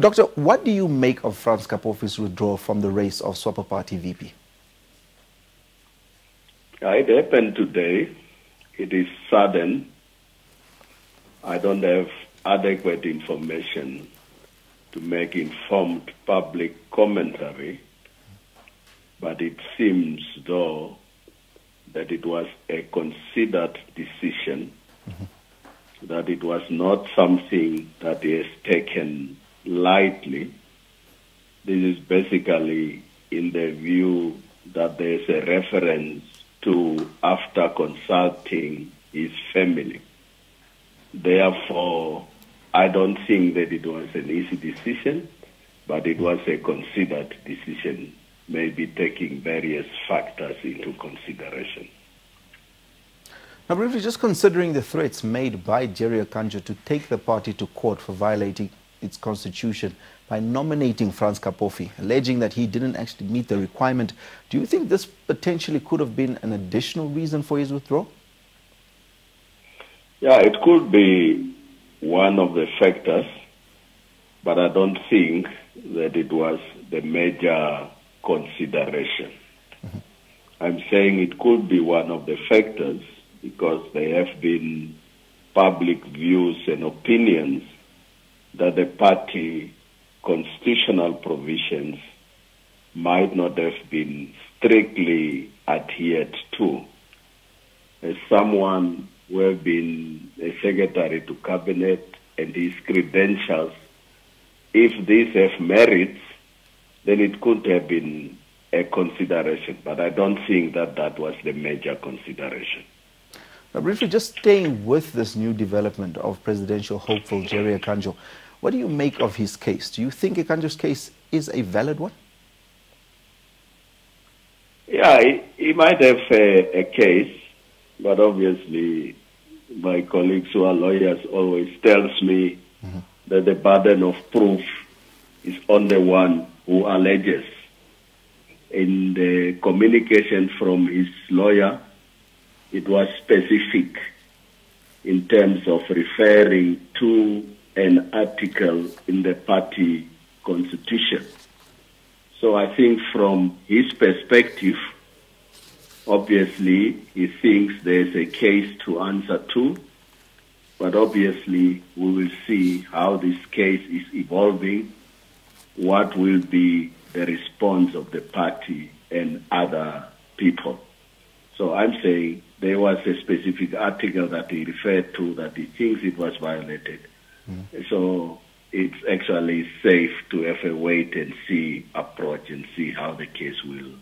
Doctor, what do you make of Frans Kapofi's withdrawal from the race of Swapo Party VP? It happened today. It is sudden. I don't have adequate information to make informed public commentary, but it seems, though, that it was a considered decision, mm-hmm. that it was not something that is taken lightly. This is basically in the view that there is a reference to after consulting his family. Therefore, I don't think that it was an easy decision, but it was a considered decision, maybe taking various factors into consideration. Now, briefly, just considering the threats made by Jerry Ekandjo to take the party to court for violating its constitution by nominating Frans Kapofi, alleging that he didn't actually meet the requirement, do you think this potentially could have been an additional reason for his withdrawal? Yeah, it could be one of the factors, but I don't think that it was the major consideration. Mm-hmm. I'm saying it could be one of the factors because there have been public views and opinions that the party constitutional provisions might not have been strictly adhered to. As someone who has been a secretary to cabinet and his credentials, if these have merits, then it could have been a consideration. But I don't think that that was the major consideration. Now, briefly, just staying with this new development of presidential hopeful Jerry Ekandjo, what do you make of his case? Do you think Ekandjo's case is a valid one? Yeah, he, he might have a, a case, but obviously my colleagues who are lawyers always tells me mm-hmm. that the burden of proof is on the one who alleges. In the communication from his lawyer, it was specific in terms of referring to an article in the party constitution. So I think from his perspective, Obviously, he thinks there's a case to answer to, but obviously we will see how this case is evolving, what will be the response of the party and other people. So I'm saying there was a specific article that he referred to that he thinks it was violated. Mm-hmm. So it's actually safe to have a wait and see approach and see how the case will